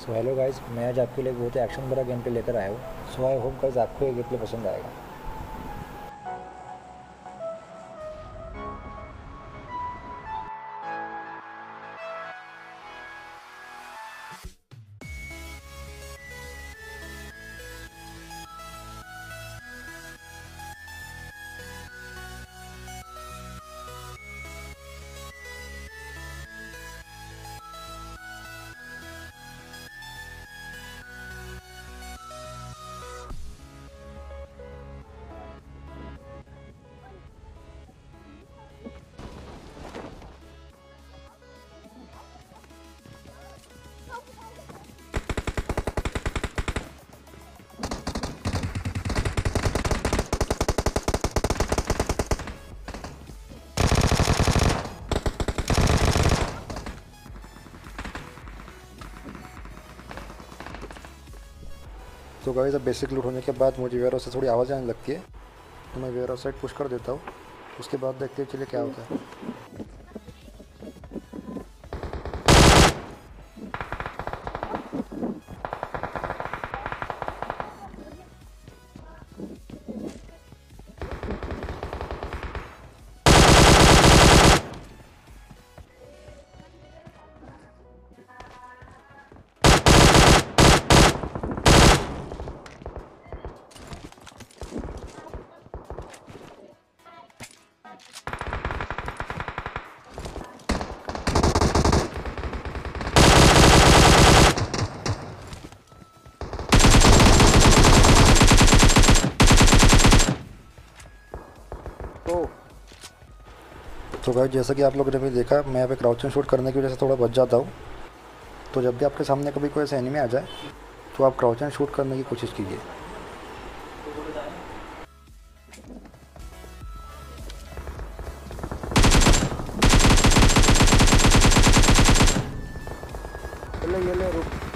So hello guys मैं आज आपके लिए बहुत ही एक्शन भरा गेम पे लेकर आया हूँ। सो आई होप गाइज़ आपको ये गेम प्ले पसंद आएगा। तो गाइस अब बेसिक लूट होने के बाद मुझे वेयर से थोड़ी आवाज़ आने लगती है। तो मैं वेयर हाउस साइड पुश कर देता हूँ। उसके बाद देखते हैं चलिए क्या होता है। तो गाइस, जैसा कि आप लोगों ने भी देखा, मैं यहाँ पे क्राउचिंग शूट करने की वजह से थोड़ा बच जाता हूँ। तो जब भी आपके सामने कभी कोई ऐसा एनिमी आ जाए तो आप क्राउचिंग शूट करने की कोशिश कीजिए। ले, रुक।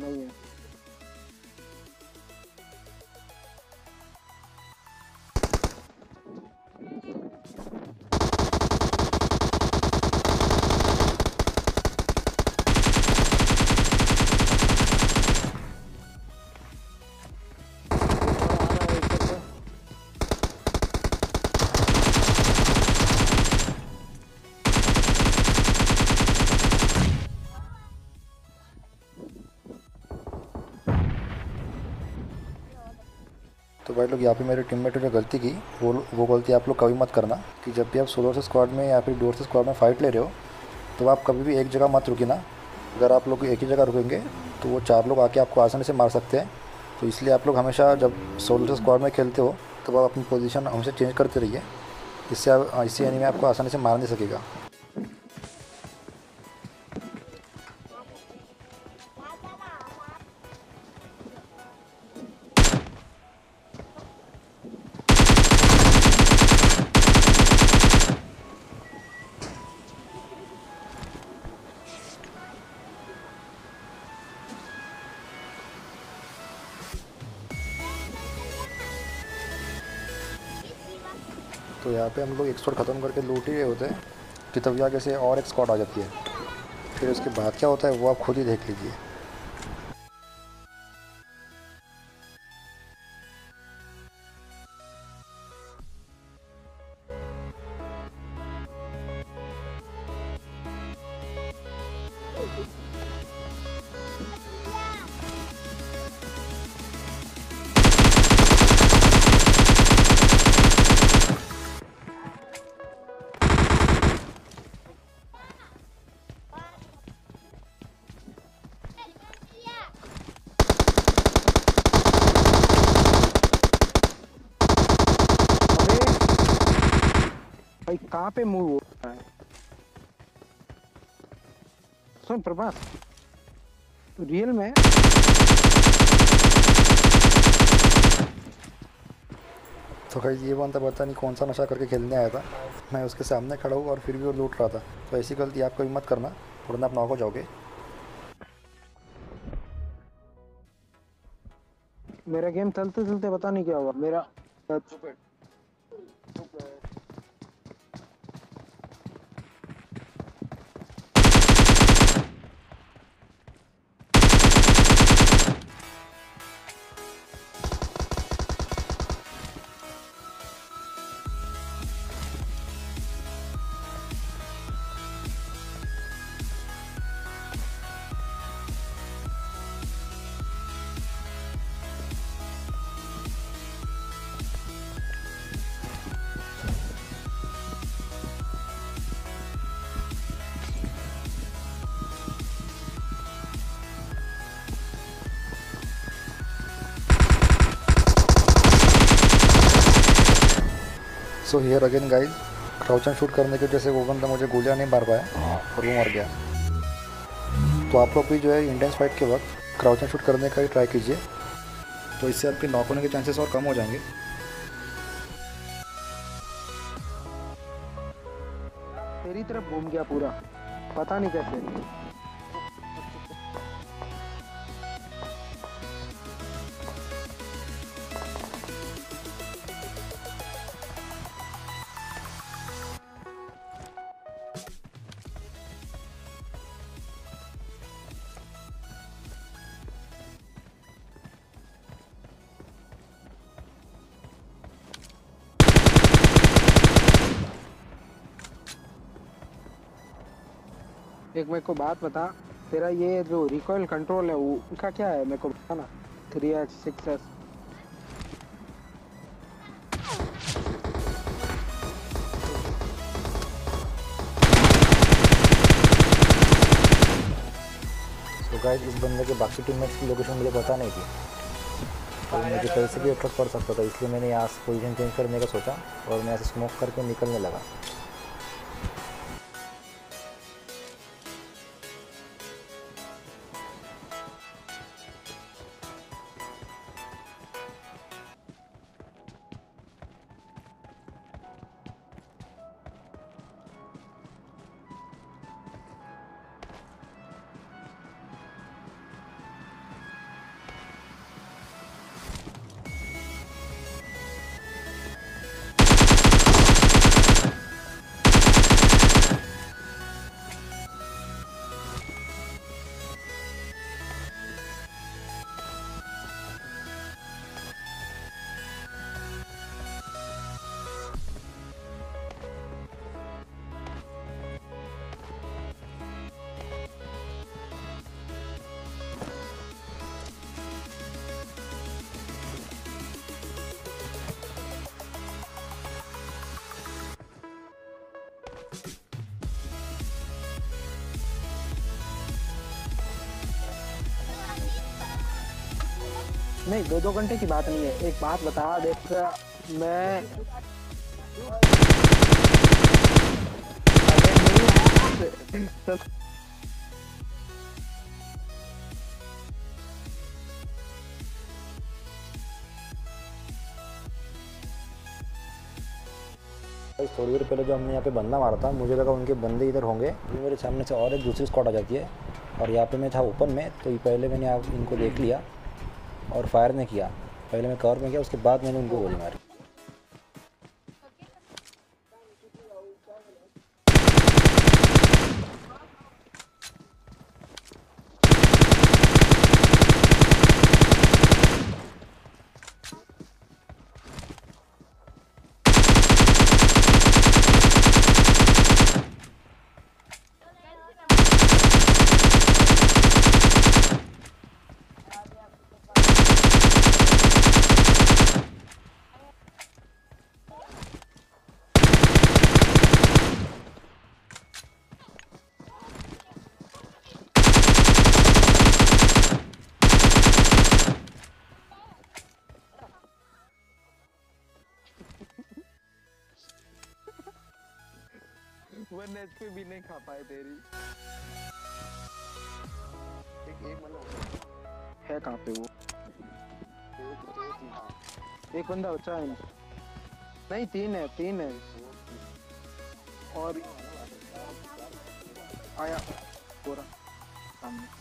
नहीं लोग यहाँ पे मेरे टीममेट ने जो गलती की, वो वो गलती आप लोग कभी मत करना कि जब भी आप सोलो से स्क्वाड में या फिर डोर से स्क्वाड में फाइट ले रहे हो तो आप कभी भी एक जगह मत रुकी ना अगर आप लोग एक ही जगह रुकेंगे तो वो चार लोग आके आपको आसानी से मार सकते हैं। तो इसलिए आप लोग हमेशा जब सोलो से स्क्वाड में खेलते हो, तब आप अपनी पोजीशन हमेशा चेंज करते रहिए। इससे इससे एनिमी आपको आसानी से मार नहीं सकेगा। तो यहाँ पे हम लोग एक स्क्वाड ख़त्म करके लूट ही रहे होते हैं कि तब आगे से और एक स्क्वाड आ जाती है। फिर उसके बाद क्या होता है, वो आप खुद ही देख लीजिए। भाई कहाँ पे मूव हो रहा है? सुन प्रभास तो रियल में तो भाई ये बंदा तो पता नहीं कौन सा नशा करके खेलने आया था। मैं उसके सामने खड़ा हूँ और फिर भी वो लूट रहा था। तो ऐसी गलती आप कभी मत करना। वरना आप नॉक हो जाओगे। मेरा गेम चलते चलते पता नहीं क्या हुआ। मेरा सो हियर अगेन गाइस क्राउचन शूट करने की वजह से वो बंदा मुझे गोलियाँ नहीं मार पाया और वो मर गया। तो आप लोग भी जो है इंडियंस फाइट के वक्त क्राउचन शूट करने का ही ट्राई कीजिए। तो इससे आपके नॉक होने के चांसेस और कम हो जाएँगे। तेरी तरफ़ घूम गया पूरा। पता नहीं कैसे। एक मेरे को बात बता, तेरा ये जो रिकॉइल कंट्रोल है, वो उसका क्या है? मेरे को बताना थ्री एक्स सिक्स तो गाइस इस बंदे के बाकी टीममेट्स की लोकेशन मुझे पता नहीं थी। तो मुझे कहीं से भी अटैक पड़ सकता था, इसलिए मैंने यहाँ पोजीशन चेंज करने का सोचा और मैं ऐसे स्मोक करके निकलने लगा। नहीं, दो दो घंटे की बात नहीं है। एक बात बता, देख, मैं थोड़ी देर पहले जो हमने यहाँ पे बंदा मारा था, मुझे लगा उनके बंदे इधर होंगे। मेरे सामने से और एक दूसरी स्कॉट आ जाती है। और यहाँ पे मैं था ओपन में तो ये पहले मैंने आप इनको देख लिया। और फायर ने किया। पहले मैं कवर में किया उसके बाद मैंने उनको गोली मारी। वन एचपी भी नहीं खा पाए तेरी। एक एक मतलब है। कहाँ पे वो? एक बंदा बचा है नहीं, तीन है तीन है। और आया। पूरा सामने।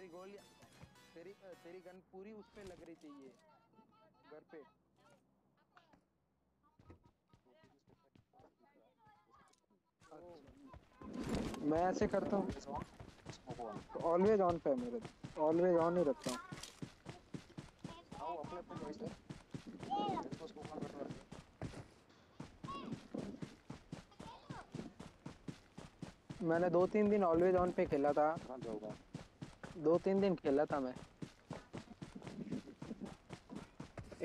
तेरी गोलियाँ तेरी तेरी गन पूरी उस पे लग रही चाहिए घर पे। मैं ऐसे करता हूँ। ऑलवेज ऑन पे मेरे ऑलवेज ऑन ही रखता हूँ। मैंने दो तीन दिन ऑलवेज ऑन पे खेला था। दो तीन दिन खेला था मैं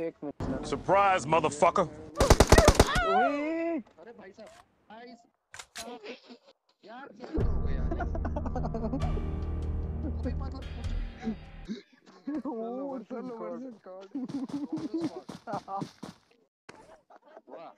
एक मिनट Surprise, motherfucker. ओए अरे भाई साहब भाई यार क्या करोगे यार कोई मतलब ओ चलो वर्सेस गॉड वाह